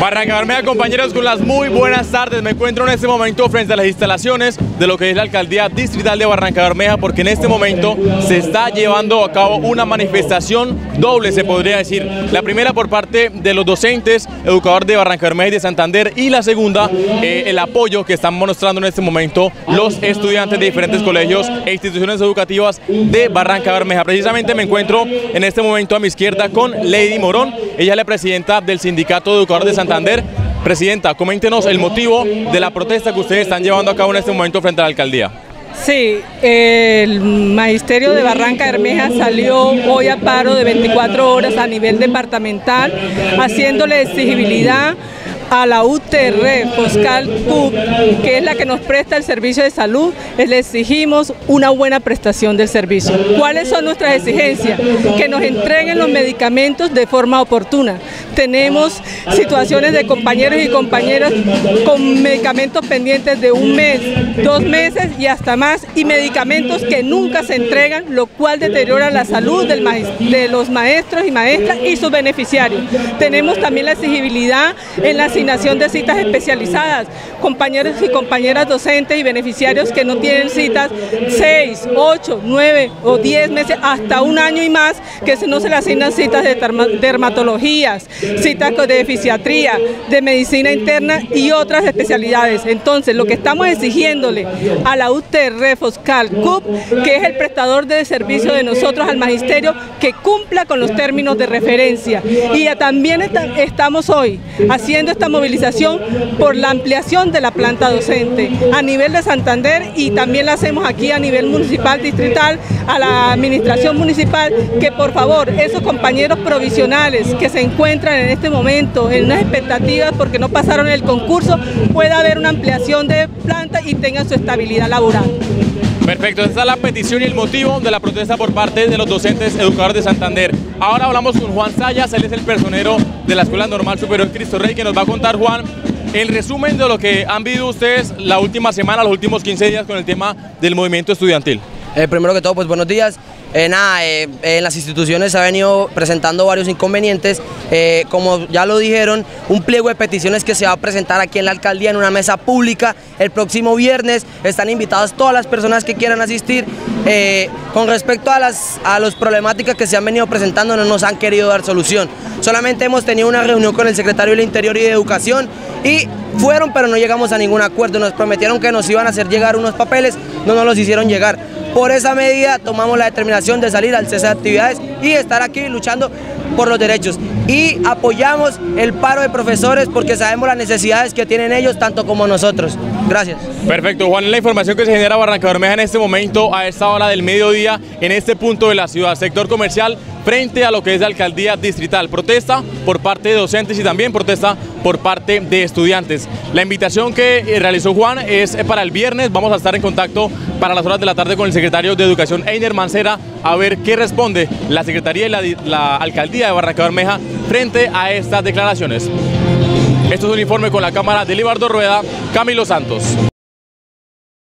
Barranca Bermeja, compañeros, con las muy buenas tardes. Me encuentro en este momento frente a las instalaciones de lo que es la alcaldía distrital de Barranca Bermeja, porque en este momento se está llevando a cabo una manifestación doble, se podría decir. La primera por parte de los docentes, educadores de Barranca Bermeja y de Santander, y la segunda, eh, el apoyo que están mostrando en este momento los estudiantes de diferentes colegios e instituciones educativas de Barranca Bermeja. Precisamente me encuentro en este momento a mi izquierda con Lady Morón, ella es la presidenta del sindicato Educador de Santander. Presidenta, coméntenos el motivo de la protesta que ustedes están llevando a cabo en este momento frente a la alcaldía. Sí, el Magisterio de Barranca Bermeja salió hoy a paro de 24 horas a nivel departamental, haciéndole exigibilidad a la UTR Foscal CUP, que es la que nos presta el servicio de salud, le exigimos una buena prestación del servicio. ¿Cuáles son nuestras exigencias? Que nos entreguen los medicamentos de forma oportuna. Tenemos situaciones de compañeros y compañeras con medicamentos pendientes de un mes, dos meses y hasta más, y medicamentos que nunca se entregan, lo cual deteriora la salud de los maestros y maestras y sus beneficiarios. Tenemos también la exigibilidad en las asignación de citas especializadas, compañeros y compañeras docentes y beneficiarios que no tienen citas 6, 8, 9 o 10 meses, hasta un año y más, que no se le asignan citas de dermatologías, citas de fisiatría, de medicina interna y otras especialidades. Entonces, lo que estamos exigiéndole a la UTR Foscal CUP, que es el prestador de servicio de nosotros al magisterio, que cumpla con los términos de referencia. Y también estamos hoy haciendo esta movilización por la ampliación de la planta docente a nivel de Santander y también la hacemos aquí a nivel municipal, distrital, a la administración municipal, que por favor esos compañeros provisionales que se encuentran en este momento en unas expectativas porque no pasaron el concurso, pueda haber una ampliación de planta y tengan su estabilidad laboral. Perfecto, esta es la petición y el motivo de la protesta por parte de los docentes educadores de Santander. Ahora hablamos con Juan Sayas, él es el personero de la Escuela Normal Superior Cristo Rey, que nos va a contar, Juan, el resumen de lo que han vivido ustedes la última semana, los últimos 15 días con el tema del movimiento estudiantil. Eh, primero que todo, pues buenos días. Eh, nada, eh, en las instituciones se ha venido presentando varios inconvenientes, eh, como ya lo dijeron, un pliego de peticiones que se va a presentar aquí en la alcaldía en una mesa pública el próximo viernes, están invitadas todas las personas que quieran asistir. con respecto a las a problemáticas que se han venido presentando, no nos han querido dar solución. Solamente hemos tenido una reunión con el secretario del Interior y de Educación y fueron, pero no llegamos a ningún acuerdo. Nos prometieron que nos iban a hacer llegar unos papeles, no nos los hicieron llegar. Por esa medida tomamos la determinación de salir al cese de actividades y estar aquí luchando por los derechos. Y apoyamos el paro de profesores porque sabemos las necesidades que tienen ellos tanto como nosotros. Gracias. Perfecto, Juan, la información que se genera Barranca Bermeja en este momento, a esta hora del mediodía, en este punto de la ciudad, sector comercial, frente a lo que es la alcaldía distrital. Protesta por parte de docentes y también protesta por parte de estudiantes. La invitación que eh, realizó Juan es eh, para el viernes. Vamos a estar en contacto para las horas de la tarde con el secretario de Educación, Einer Mancera, a ver qué responde la Secretaría y la, alcaldía de Barranca Bermeja frente a estas declaraciones. Esto es un informe con la cámara de Libardo Rueda, Camilo Santos.